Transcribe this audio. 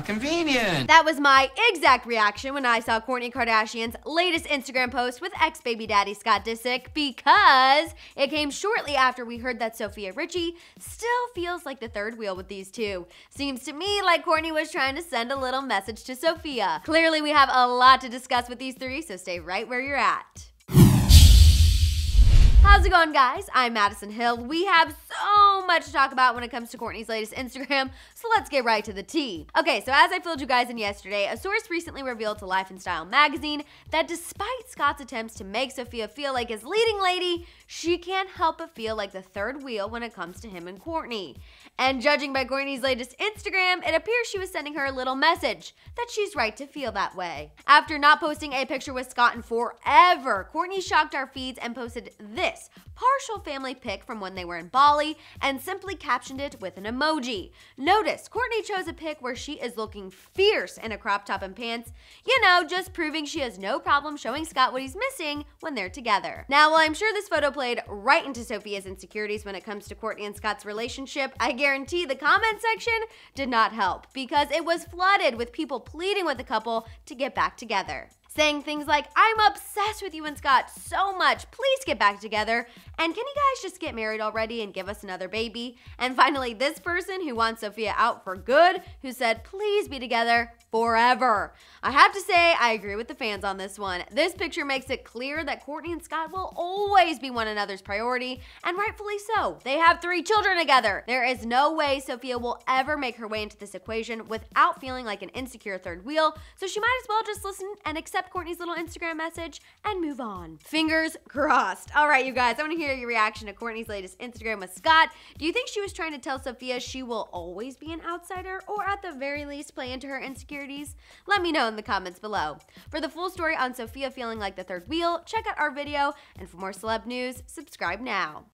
How convenient. That was my exact reaction when I saw Kourtney Kardashian's latest Instagram post with ex baby daddy Scott Disick because it came shortly after we heard that Sofia Richie still feels like the third wheel with these two. Seems to me like Kourtney was trying to send a little message to Sofia. Clearly, we have a lot to discuss with these three, so stay right where you're at. How's it going, guys? I'm Madison Hill. We have so much to talk about when it comes to Kourtney's latest Instagram, so let's get right to the tea. Okay, so as I filled you guys in yesterday, a source recently revealed to Life and Style magazine that despite Scott's attempts to make Sofia feel like his leading lady, she can't help but feel like the third wheel when it comes to him and Kourtney. And judging by Kourtney's latest Instagram, it appears she was sending her a little message that she's right to feel that way. After not posting a picture with Scott in forever, Kourtney shocked our feeds and posted this partial family pic from when they were in Bali and simply captioned it with an emoji. Notice, Kourtney chose a pic where she is looking fierce in a crop top and pants, you know, just proving she has no problem showing Scott what he's missing when they're together. Now, while I'm sure this photo played right into Sofia's insecurities when it comes to Kourtney and Scott's relationship, I guarantee the comment section did not help because it was flooded with people pleading with the couple to get back together saying things like, I'm obsessed with you and Scott so much. Please get back together. And can you guys just get married already and give us another baby? And finally, this person who wants Sofia out for good, who said, please be together forever. I have to say, I agree with the fans on this one. This picture makes it clear that Kourtney and Scott will always be one another's priority, and rightfully so. They have three children together. There is no way Sofia will ever make her way into this equation without feeling like an insecure third wheel, so she might as well just listen and accept Kourtney's little Instagram message and move on. Fingers crossed. All right, you guys, I want to hear your reaction to Kourtney's latest Instagram with Scott. Do you think she was trying to tell Sofia she will always be an outsider, or at the very least play into her insecurities? Let me know in the comments below. For the full story on Sofia feeling like the third wheel, check out our video, and for more celeb news, subscribe now.